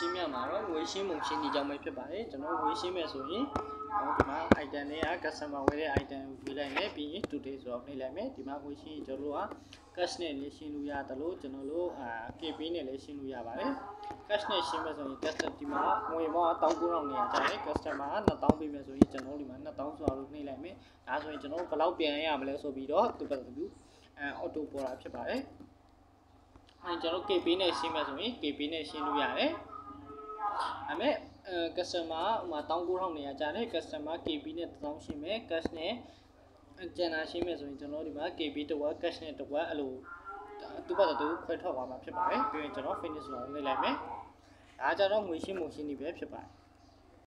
ရှင်းမြမှာတော့ငွေရှင်းပုံရှင်းဒီကြောင့်ပဲဖြစ်ပါတယ်ကျွန်တော်ငွေရှင်းမယ်ဆိုရင်ဟောဒီမှာ item တွေက customer ဝယ်တဲ့ item ကိုပေးလိုက်မယ်ပြီးရင် today ဆိုတော့နှိပ်လိုက်မယ်ဒီမှာငွေရှင်းရင်ကျွန်တော်တို့က cash နဲ့လည်းရှင်းလို့ရတယ်လို့ကျွန်တော်တို့အာ KP နဲ့လည်းရှင်းလို့ရပါတယ် cash နဲ့ရှင်းမယ်ဆိုရင် customer ဒီမှာငွေပေါင်း1900နေရာကျတယ် customer က2000ပေးမယ်ဆိုရင်ကျွန်တော်တို့ဒီမှာ2000ဆိုတာလို့နှိပ်လိုက်မယ်ဒါဆိုရင်ကျွန်တော်တို့ဘယ်လောက်ပြန်ရမလဲဆိုပြီးတော့သူပတ်သူအဲ auto ပေါ်တာဖြစ်ပါတယ်အဲကျွန်တော် KP နဲ့ရှင်းမယ်ဆိုရင် KP နဲ့ရှင်းလို့ရတယ် အမေအဲ customer ဥမာ1900နေရာကျတယ် customer KB နဲ့1000ရှင်းမယ် cash နဲ့ကျန်တာရှင်းမယ်ဆိုရင်ကျွန်တော်ဒီမှာ KB တစ်ဝက် cash နဲ့တစ်ဝက်အဲ့လိုသူ့ဘာသူခွဲထွက်သွားမှာဖြစ်ပါတယ်ပြီးရင်ကျွန်တော် finish ဆိုတာလုပ်လိုက်မယ်ဒါကြတော့ငွေရှင်းမှုရှင်းနေပဲဖြစ်ပါတယ်